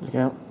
Look out.